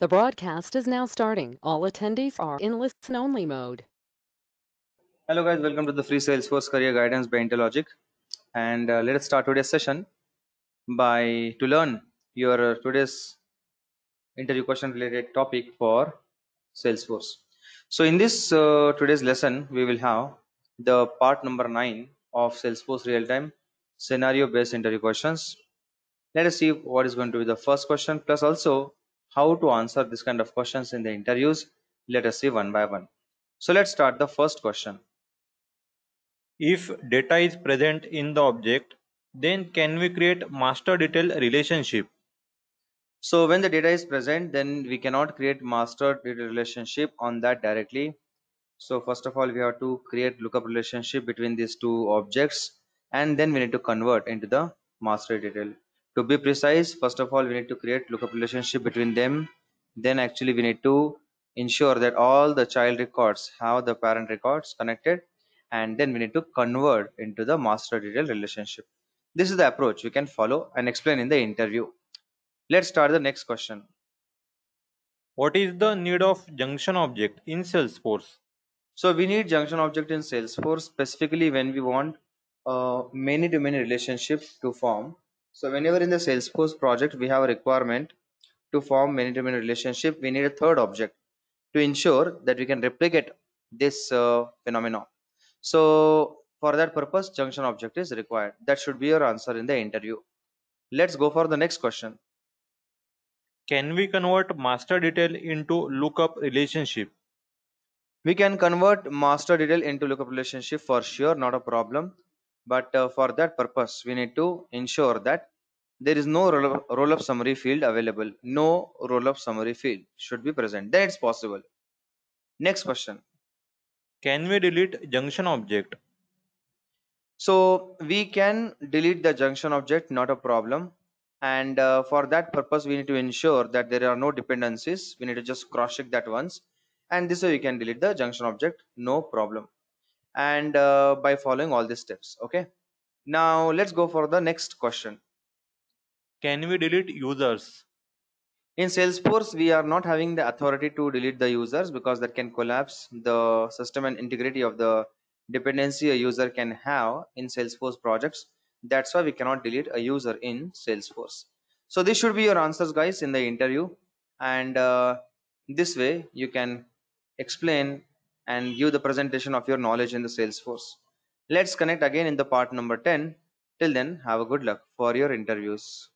The broadcast is now starting. All attendees are in listen-only mode. Hello guys, welcome to the free Salesforce career guidance by Intellogic. And uh, let us start today's session by to learn your uh, today's interview question related topic for Salesforce. So in this uh, today's lesson, we will have the part number nine of Salesforce real-time scenario based interview questions. Let us see what is going to be the first question plus also how to answer this kind of questions in the interviews. Let us see one by one. So let's start the first question. If data is present in the object, then can we create master detail relationship? So when the data is present, then we cannot create master detail relationship on that directly. So first of all, we have to create lookup relationship between these two objects, and then we need to convert into the master detail. To be precise, first of all, we need to create lookup relationship between them. Then actually we need to ensure that all the child records have the parent records connected, and then we need to convert into the master detail relationship. This is the approach we can follow and explain in the interview. Let's start the next question. What is the need of junction object in Salesforce? So we need junction object in Salesforce specifically when we want uh, many to many relationship to form. So whenever in the Salesforce project we have a requirement to form many to many relationship, we need a third object to ensure that we can replicate this uh, phenomenon. So for that purpose, junction object is required. That should be your answer in the interview. Let's go for the next question. Can we convert master detail into lookup relationship? We can convert master detail into lookup relationship for sure, not a problem. But uh, for that purpose, we need to ensure that there is no roll-up summary field available. No roll-up summary field should be present. Then it's possible. Next question. Can we delete junction object? So we can delete the junction object, not a problem. And uh, for that purpose, we need to ensure that there are no dependencies. We need to just cross check that once. And this way we can delete the junction object, no problem. And uh, by following all these steps, okay. Now let's go for the next question. Can we delete users? In Salesforce, we are not having the authority to delete the users because that can collapse the system and integrity of the dependency a user can have in Salesforce projects. That's why we cannot delete a user in Salesforce. So this should be your answers guys in the interview. And uh, this way you can explain and give the presentation of your knowledge in the Salesforce. Let's connect again in the part number 10. Till then, have a good luck for your interviews.